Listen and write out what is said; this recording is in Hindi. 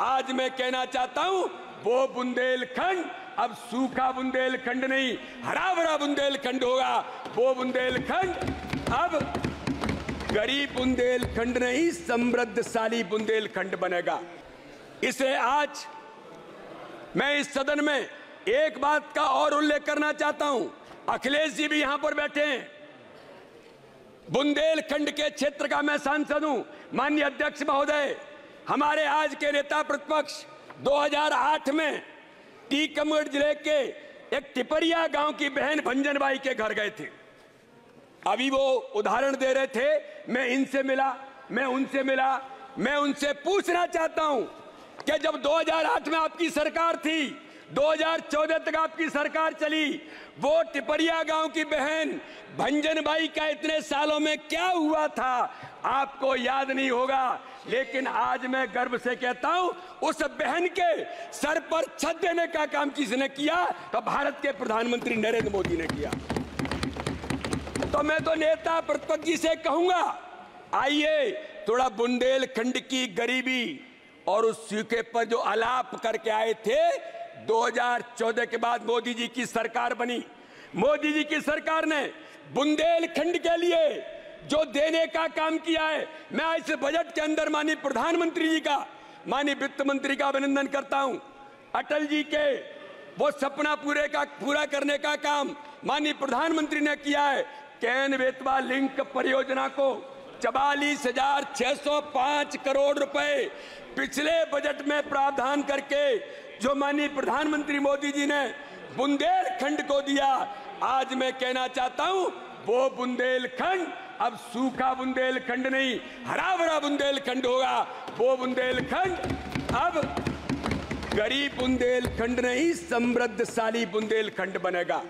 आज मैं कहना चाहता हूँ, वो बुंदेलखंड, अब सूखा बुंदेलखंड नहीं हरा भरा बुंदेलखंड होगा। वो बुंदेलखंड, अब गरीब बुंदेलखंड नहीं, समृद्धशाली बुंदेलखंड बनेगा। इसे आज मैं इस सदन में एक बात का और उल्लेख करना चाहता हूँ। अखिलेश जी भी यहाँ पर बैठे हैं। बुंदेलखंड के क्षेत्र का मैं सांसद हूँ। माननीय अध्यक्ष महोदय हमारे आज के नेता प्रतिपक्ष 2008 में टीकमगढ़ ज़िले के एक टिपरिया गाँव की बहन भंजनबाई के घर गए थे। अभी वो उदाहरण दे रहे थे, मैं इनसे मिला, मैं उनसे मिला, मैं उनसे पूछना चाहता हूँ कि जब 2008 में आपकी सरकार थी 2014 तक आपकी सरकार चली, वो टिपरिया गाँव की बहन भंजन बाई का इतने सालों में क्या हुआ था? आपको याद नहीं होगा, लेकिन आज मैं गर्व से कहता हूँ, उस बहन के सर पर छत देने का काम किसने किया? तो भारत के प्रधानमंत्री नरेंद्र मोदी ने किया। तो मैं तो नेता प्रतिपक्ष से कहूँगा, आइए थोड़ा बुंदेलखंड की गरीबी और उस सूखे पर जो अलाप करके आए थे 2014 के बाद मोदी जी की सरकार बनी। मोदी जी की सरकार ने बुंदेलखंड के लिए जो देने का काम किया है, मैं इस बजट के अंदर माननीय प्रधानमंत्री जी का, माननीय वित्त मंत्री का अभिनंदन करता हूँ। अटल जी के वो सपना पूरे का, पूरा करने का काम माननीय प्रधानमंत्री ने किया है। कैन बेतवा लिंक परियोजना को चवालीस हज़ार छह सौ पाँच करोड़ रुपए पिछले बजट में प्रावधान करके जो माननीय प्रधानमंत्री मोदी जी ने बुंदेलखंड को दिया, आज मैं कहना चाहता हूँ वो बुंदेलखंड, अब सूखा बुंदेलखंड नहीं हरा भरा बुंदेलखंड होगा। वो बुंदेलखंड, अब गरीब बुंदेलखंड नहीं, समृद्धशाली बुंदेलखंड बनेगा।